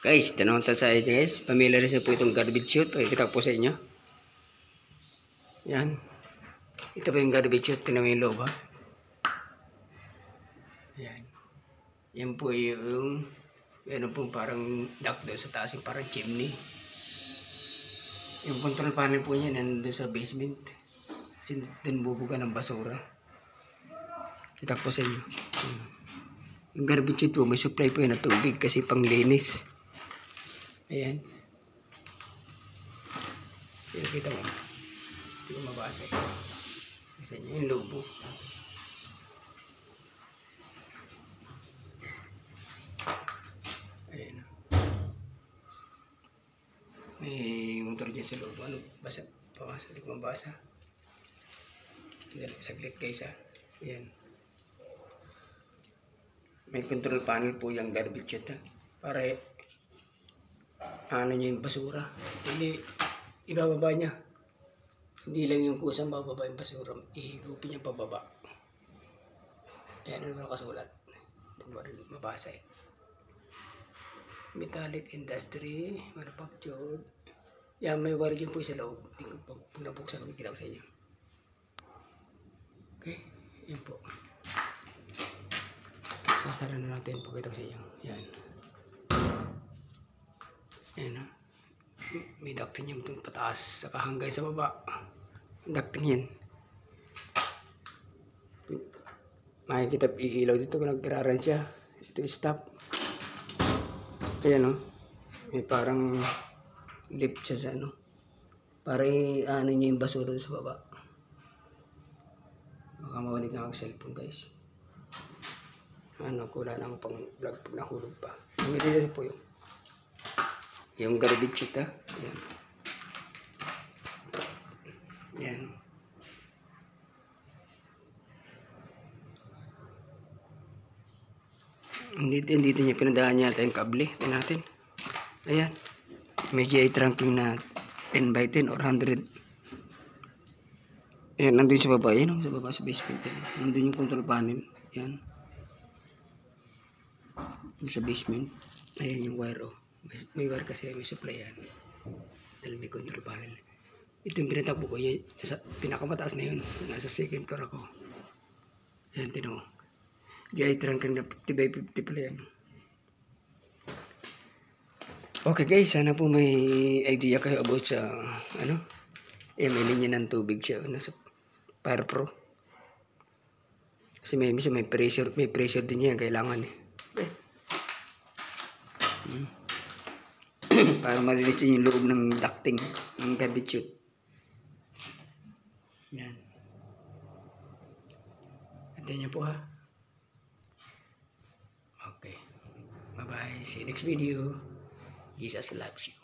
Guys, tanong tayo sa guys. Familiar sa po itong garbage chute. Pakikita po sa inyo. Yan. Ito po yung garbage chute. Tinan mo yung loob ha. Yan. Yan po yung ano po parang duct doon sa taas yung parang chimney. Yung control panel po niya nandun sa basement. Kasi doon bubuga ng basura. Kita po sa inyo. Yung garbage chute po, may supply po yan na tubig kasi panglinis. Ayan. Ayan, kita mo. Hindi ko mabasa eh. Kasi niya yung lobo. Ayan. May motor dyan sa loob. Ano? Basa. Basa. Hindi ko mabasa. Ayan, saglit guys ah. Ayan. May control panel po yung garbage ah. Para ano niya yung basura. Hindi, ibababa niya. Hindi lang yung kusang bababa yung basura. Ihigupin niya pababa. Ayan, ano ba nakasulat? Hindi ko rin mabasa eh. Metallic Industry, Manufactured. Yan, may dyan po sa loob. Tingnan po, pag nabuksan, makikita ko sa inyo. Okay, yan po. Sasara na natin, pakita ko sa inyo. Yan. Ayan ha. May ducting yan itong pataas. Saka hanggang sa baba. Ducting yan. Makikita iilaw dito kung nagkararan siya. Ito stop. Ayan o. May parang lift siya sa ano. Para ano niya yung basura sa baba. Baka mawanig na cellphone guys. Ano, kula na pang vlog pag nahulog pa. Namili po yung yung garbage chute, ah. Yan. Yan. Dito, dito niya pinadaan niya yung kable. Natin. Ayan. May GI trunking na 10 by 10 or 100. Ayan, nandun sa baba. Ayan, oh, sa baba sa basement. Ayan. Nandun yung control panel. Ayan. Sa basement. Ayan yung wire, oh. May, wire kasi, may supply yan. Dahil may control panel. Ito yung pinatakbo ko. Yan, sa, pinakamataas na yun. Nasa second floor ako. Ayan, tino. GI trunking na 50 by 50 pala yan. Okay guys, sana po may idea kayo about sa ano? Eh, may linya ng tubig siya nasa Fire Pro. Kasi may may pressure, may pressure din yan kailangan eh. Okay. Hmm. Para malinis din yung loob ng ducting ng chute. Yan. Antayin niyo po ha. Okay. Bye-bye. See you next video. Jesus loves you.